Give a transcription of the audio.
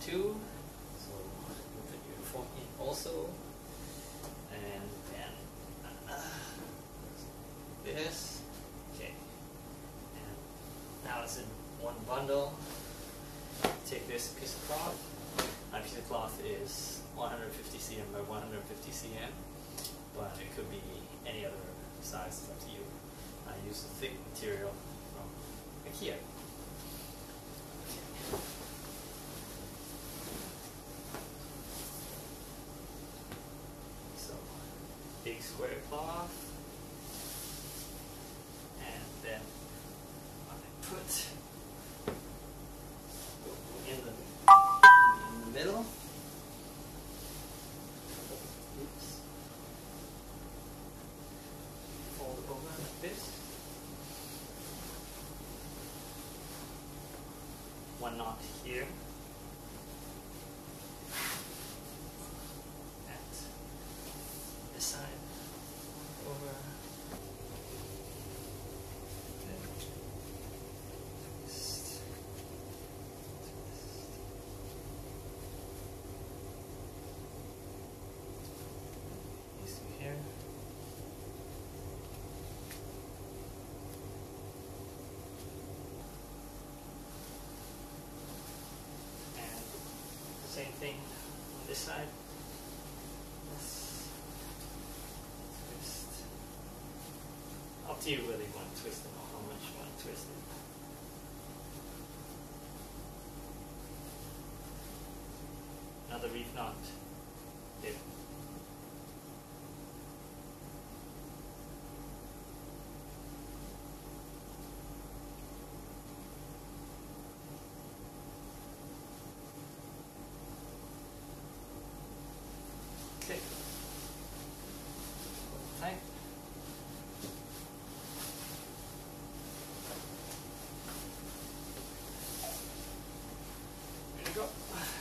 too. So your phone in also. And then uh, this. Okay. And now it's in one bundle. Take this piece of cloth. My piece of cloth is 150 cm by 150 cm, but it could be any other size, it's up to you. I use a thick material from IKEA. So, big square cloth, and then I put in the in the middle. Oops. Fold it over like this. One knot here. And this side over. Then twist. Twist. These two here. And same thing on this side. This twist. Up to you whether you want to twist it or how much you want to twist it. Another reef knot. There. Okay. Tight. There you go.